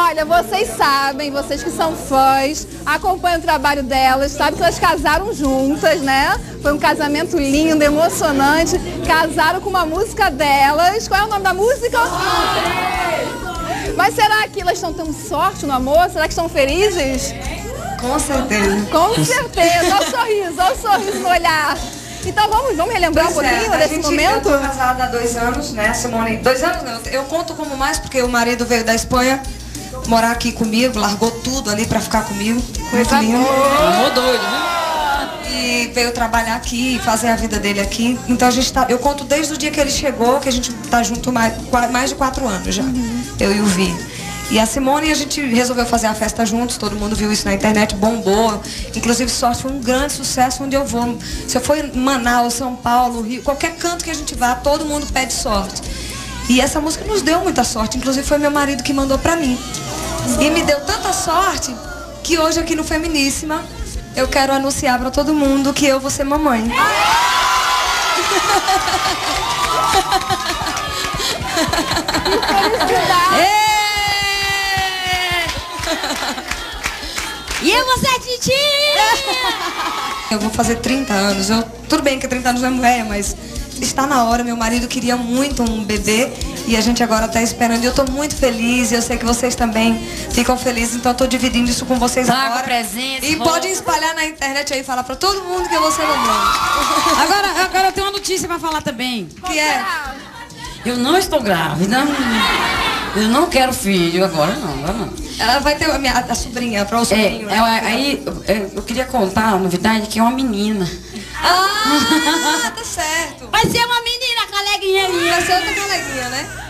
Olha, vocês sabem, vocês que são fãs, acompanham o trabalho delas, sabem que elas casaram juntas, né? Foi um casamento lindo, emocionante. Casaram com uma música delas. Qual é o nome da música? Mas será que elas estão tendo sorte no amor? Será que estão felizes? Com certeza. Com certeza. Olha o sorriso, olha o sorriso no olhar. Então vamos, vamos relembrar Pois um pouquinho é, desse gente, momento? Eu tô casada há dois anos, né, Simone? Dois anos não, eu conto como mais porque o marido veio da Espanha morar aqui comigo, largou tudo ali pra ficar comigo. Muito Coisa lindo. Amor doido, viu? E veio trabalhar aqui, fazer a vida dele aqui. Então a gente tá. Eu conto desde o dia que ele chegou, que a gente tá junto mais, mais de quatro anos já. Eu e o Vi. E a Simone, a gente resolveu fazer a festa juntos, todo mundo viu isso na internet, bombou. Inclusive, sorte foi um grande sucesso onde eu vou. Se eu for em Manaus, São Paulo, Rio, qualquer canto que a gente vá, todo mundo pede sorte. E essa música nos deu muita sorte, inclusive foi meu marido que mandou pra mim. E me deu tanta sorte que hoje aqui no Feminíssima eu quero anunciar pra todo mundo que eu vou ser mamãe. E eu vou ser titia! Eu vou fazer 30 anos. Eu, tudo bem que 30 anos não é mulher, mas está na hora. Meu marido queria muito um bebê e a gente agora está esperando. E eu estou muito feliz. e Eu sei que vocês também ficam felizes, então eu estou dividindo isso com vocês Traga agora. presentes, e roupa. podem espalhar na internet aí, falar para todo mundo que eu vou ser mamãe. Agora, agora eu tenho uma notícia pra falar também. Que é? Eu não estou grávida. Eu não quero filho agora não, agora não. Ela vai ter a, minha, a sobrinha para o É, sobrinho. é, né? aí eu, eu queria contar a novidade que é uma menina. Ah, tá certo. Vai ser uma menina, coleguinha aí. Ser outra coleguinha, né?